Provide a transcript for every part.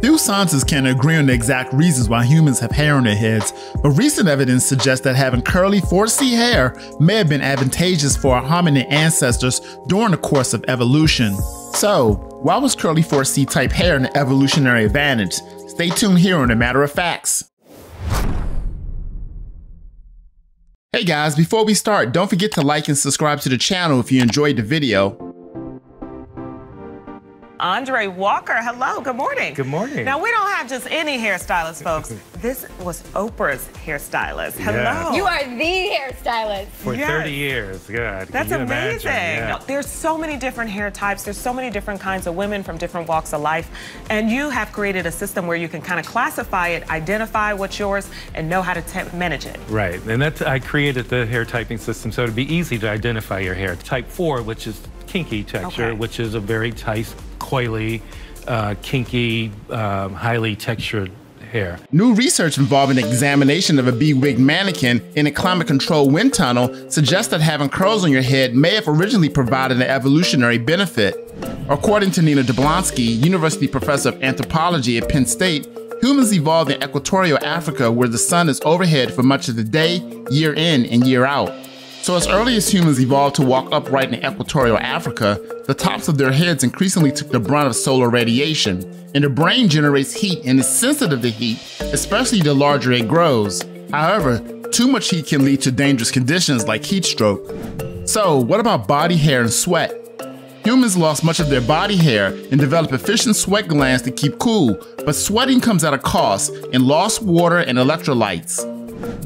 Few scientists can agree on the exact reasons why humans have hair on their heads, but recent evidence suggests that having curly 4C hair may have been advantageous for our hominid ancestors during the course of evolution. So, why was curly 4C type hair an evolutionary advantage? Stay tuned here on A Matter of Factx. Hey guys, before we start, don't forget to like and subscribe to the channel if you enjoyed the video. Andre Walker. Hello, good morning. Good morning. Now, we don't have just any hairstylist, folks. this was Oprah's hairstylist. Hello. Yeah. You are the hairstylist. For Yes. 30 years, good. That's Can amazing. imagine? Yeah. There's so many different hair types. There's so many different kinds of women from different walks of life. And you have created a system where you can kind of classify it, identify what's yours, and know how to manage it. Right, and that's, I created the hair typing system so it'd be easy to identify your hair. Type 4, which is kinky texture, Okay. which is a very tight, coily, uh, kinky, um, highly textured hair. New research involving the examination of a bee-wig mannequin in a climate-controlled wind tunnel suggests that having curls on your head may have originally provided an evolutionary benefit. According to Nina Jablonski, university professor of anthropology at Penn State, humans evolved in equatorial Africa where the sun is overhead for much of the day, year in and year out. So as early as humans evolved to walk upright in equatorial Africa, the tops of their heads increasingly took the brunt of solar radiation, and the brain generates heat and is sensitive to heat, especially the larger it grows. However, too much heat can lead to dangerous conditions like heat stroke. So what about body hair and sweat? Humans lost much of their body hair and developed efficient sweat glands to keep cool, but sweating comes at a cost in lost water and electrolytes.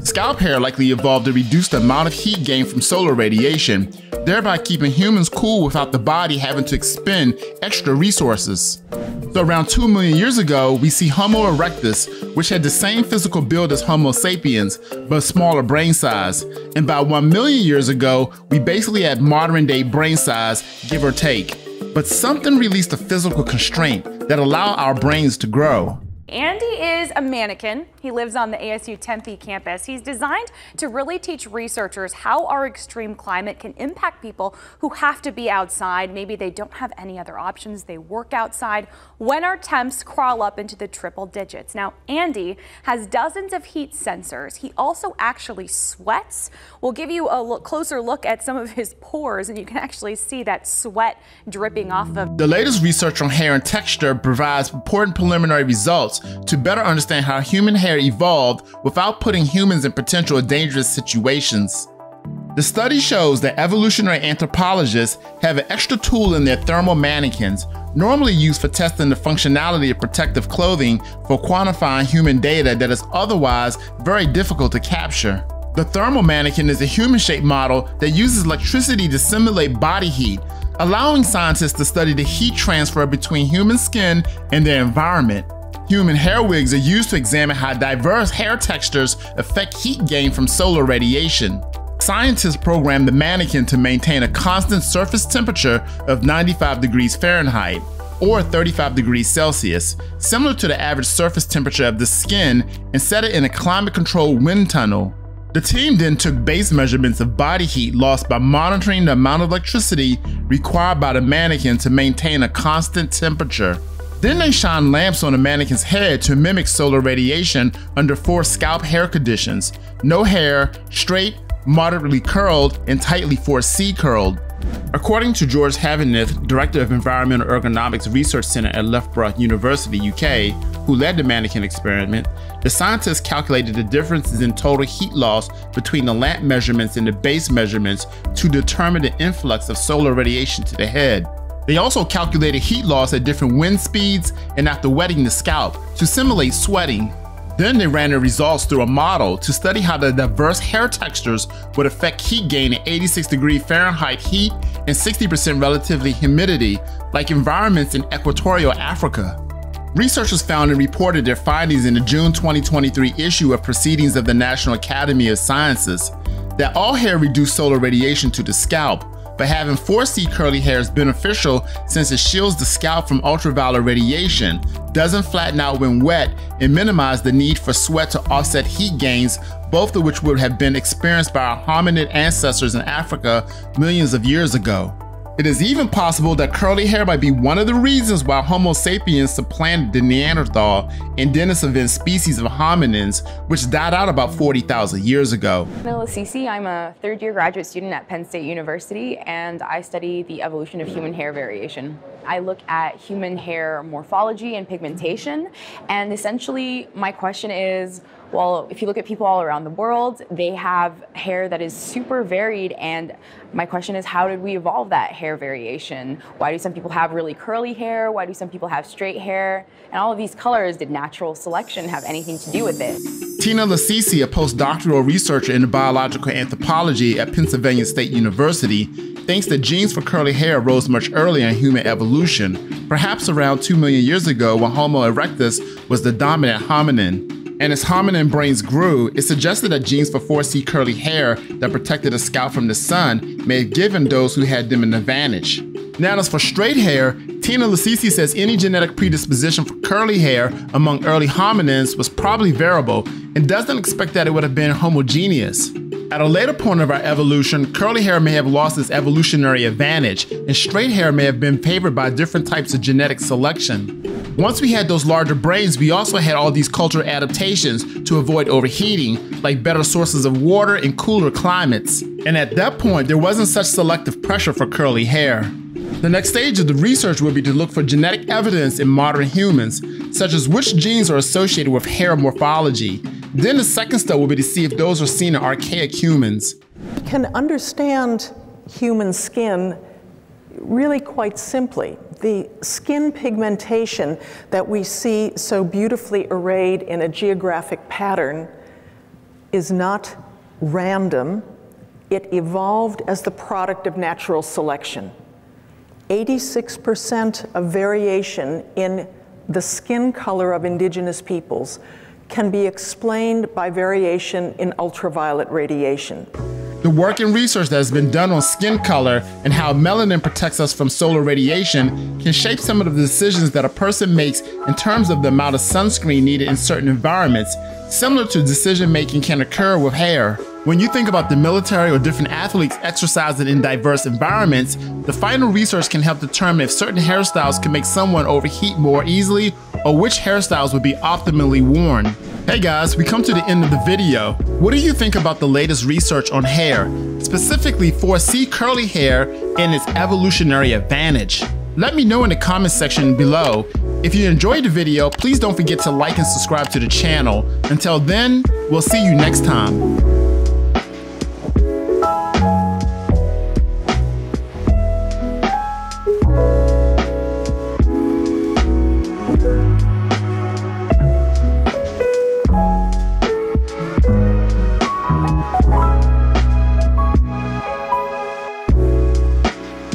Scalp hair likely evolved to reduce the amount of heat gained from solar radiation, thereby keeping humans cool without the body having to expend extra resources. So around 2 million years ago, we see Homo erectus, which had the same physical build as Homo sapiens, but smaller brain size. And about 1 million years ago, we basically had modern day brain size, give or take. But something released a physical constraint that allowed our brains to grow. Andy is a mannequin. He lives on the ASU Tempe campus. He's designed to really teach researchers how our extreme climate can impact people who have to be outside. Maybe they don't have any other options. They work outside when our temps crawl up into the triple digits. Now, Andy has dozens of heat sensors. He also actually sweats. We'll give you a look, closer look at some of his pores, and you can actually see that sweat dripping off of The latest research on hair and texture provides important preliminary results to better understand how human hair evolved without putting humans in potential dangerous situations. The study shows that evolutionary anthropologists have an extra tool in their thermal mannequins, normally used for testing the functionality of protective clothing for quantifying human data that is otherwise very difficult to capture. The thermal mannequin is a human-shaped model that uses electricity to simulate body heat, allowing scientists to study the heat transfer between human skin and their environment. Human hair wigs are used to examine how diverse hair textures affect heat gain from solar radiation. Scientists programmed the mannequin to maintain a constant surface temperature of 95 degrees Fahrenheit or 35 degrees Celsius, similar to the average surface temperature of the skin, and set it in a climate-controlled wind tunnel. The team then took base measurements of body heat lost by monitoring the amount of electricity required by the mannequin to maintain a constant temperature. Then they shine lamps on a mannequin's head to mimic solar radiation under four scalp hair conditions no hair, straight, moderately curled, and tightly 4C curled. According to George Havenith, Director of Environmental Ergonomics Research Center at Loughborough University, UK, who led the mannequin experiment, the scientists calculated the differences in total heat loss between the lamp measurements and the base measurements to determine the influx of solar radiation to the head. They also calculated heat loss at different wind speeds and after wetting the scalp to simulate sweating. Then they ran the results through a model to study how the diverse hair textures would affect heat gain at 86 degree Fahrenheit heat and 60% relatively humidity, like environments in equatorial Africa. Researchers found and reported their findings in the June 2023 issue of Proceedings of the National Academy of Sciences that all hair reduced solar radiation to the scalp, but having 4C curly hair is beneficial since it shields the scalp from ultraviolet radiation, doesn't flatten out when wet, and minimize the need for sweat to offset heat gains, both of which would have been experienced by our hominid ancestors in Africa millions of years ago. It is even possible that curly hair might be one of the reasons why Homo sapiens supplanted the Neanderthal and Denisovan species of hominins, which died out about 40,000 years ago. Tina Lasisi, I'm a third year graduate student at Penn State University, and I study the evolution of human hair variation. I look at human hair morphology and pigmentation, and essentially my question is, well, if you look at people all around the world, they have hair that is super varied. And my question is, how did we evolve that hair variation? Why do some people have really curly hair? Why do some people have straight hair? And all of these colors, did natural selection have anything to do with it? Tina Lasisi, a postdoctoral researcher in biological anthropology at Pennsylvania State University, thinks that genes for curly hair rose much earlier in human evolution, perhaps around 2 million years ago when Homo erectus was the dominant hominin and as hominin brains grew, it suggested that genes for 4C curly hair that protected the scalp from the sun may have given those who had them an advantage. Now, as for straight hair, Tina Lasisi says any genetic predisposition for curly hair among early hominins was probably variable and doesn't expect that it would have been homogeneous. At a later point of our evolution, curly hair may have lost its evolutionary advantage, and straight hair may have been favored by different types of genetic selection. Once we had those larger brains, we also had all these cultural adaptations to avoid overheating, like better sources of water and cooler climates. And at that point, there wasn't such selective pressure for curly hair. The next stage of the research would be to look for genetic evidence in modern humans, such as which genes are associated with hair morphology. Then the second step will be to see if those are seen in archaic humans. We can understand human skin really quite simply the skin pigmentation that we see so beautifully arrayed in a geographic pattern is not random. It evolved as the product of natural selection. 86% of variation in the skin color of indigenous peoples can be explained by variation in ultraviolet radiation. The work and research that has been done on skin color and how melanin protects us from solar radiation can shape some of the decisions that a person makes in terms of the amount of sunscreen needed in certain environments, similar to decision making can occur with hair. When you think about the military or different athletes exercising in diverse environments, the final research can help determine if certain hairstyles can make someone overheat more easily or which hairstyles would be optimally worn. Hey guys, we come to the end of the video. What do you think about the latest research on hair, specifically 4C curly hair and its evolutionary advantage? Let me know in the comment section below. If you enjoyed the video, please don't forget to like and subscribe to the channel. Until then, we'll see you next time.